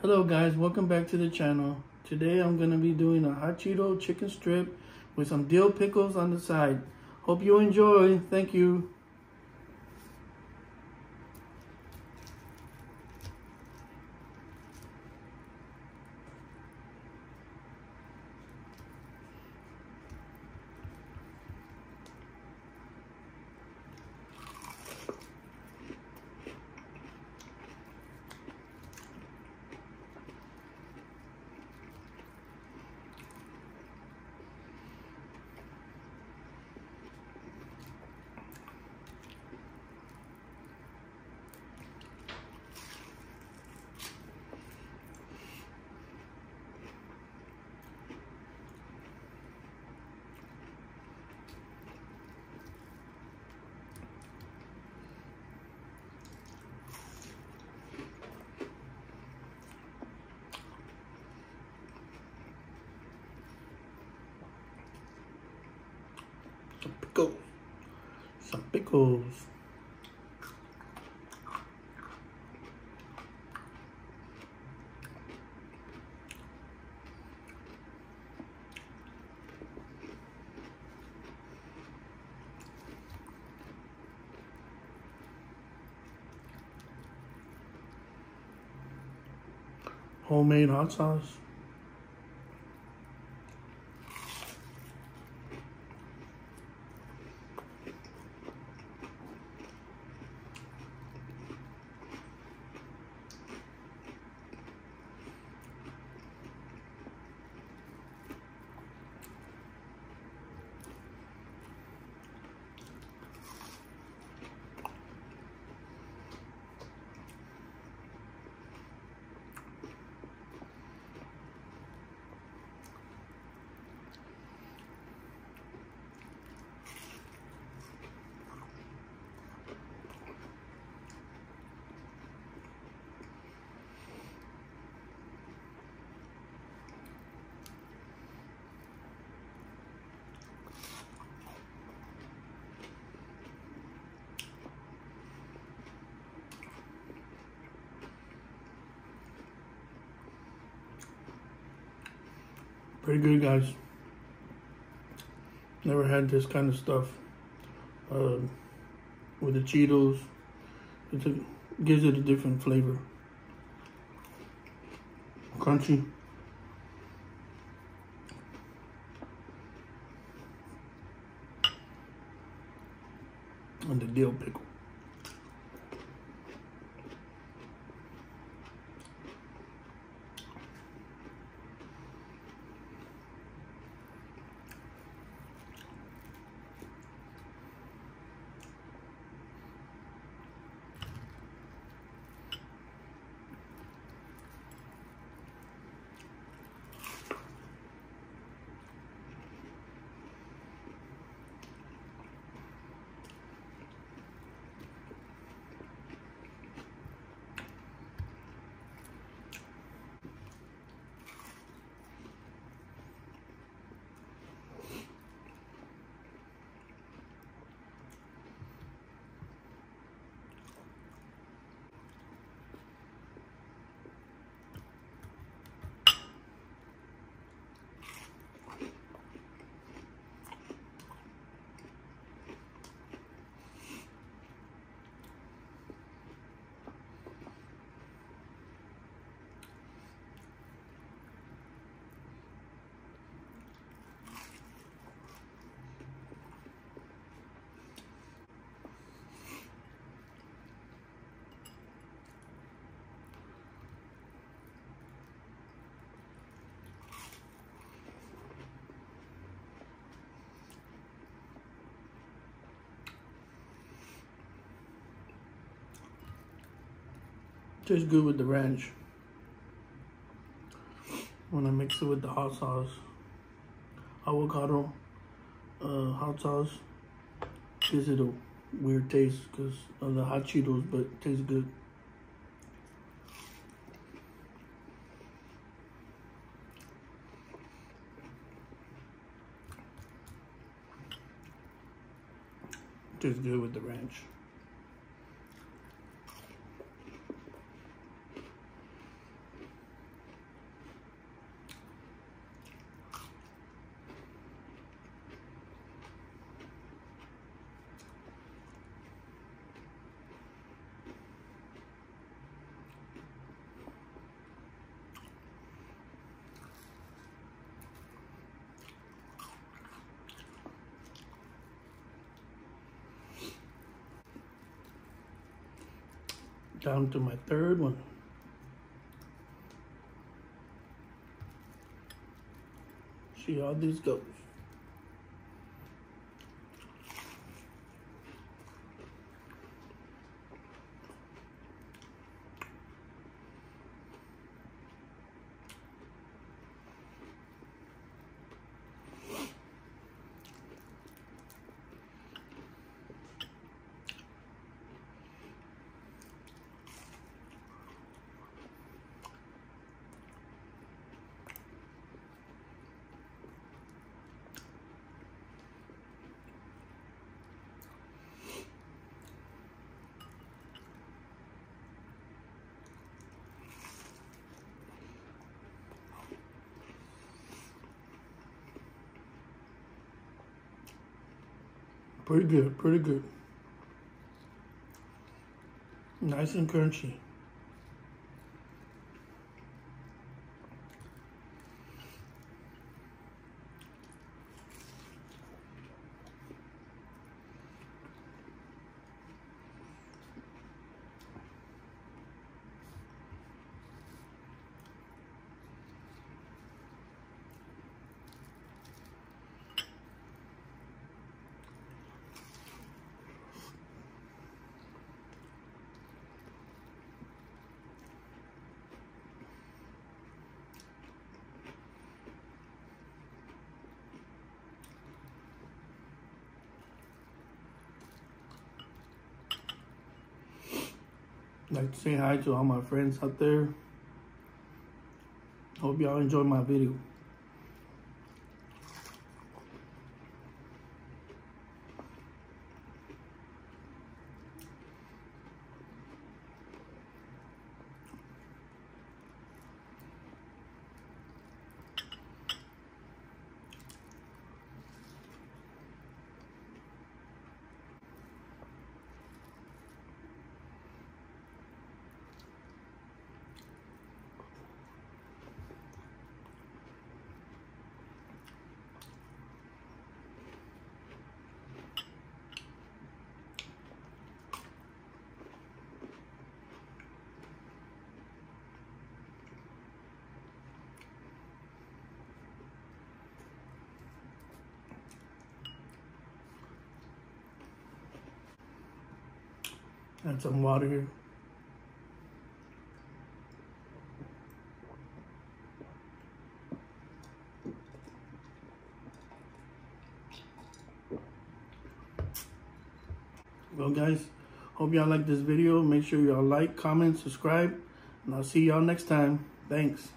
Hello guys, welcome back to the channel. Today I'm going to be doing a hot Cheeto chicken strip with some dill pickles on the side. Hope you enjoy. Thank you. Some pickles. Some pickles. Homemade hot sauce. Pretty good, guys. Never had this kind of stuff uh, with the Cheetos. It gives it a different flavor. Crunchy. And the dill pickle. Tastes good with the ranch. When I mix it with the hot sauce, avocado uh, hot sauce gives it a weird taste because of the hot Cheetos, but it tastes good. Tastes good with the ranch. Down to my third one. See how this goes. Pretty good, pretty good. Nice and crunchy. Like to say hi to all my friends out there. Hope y'all enjoyed my video. Add some water here. Well guys, hope y'all like this video. Make sure y'all like, comment, subscribe, and I'll see y'all next time. Thanks.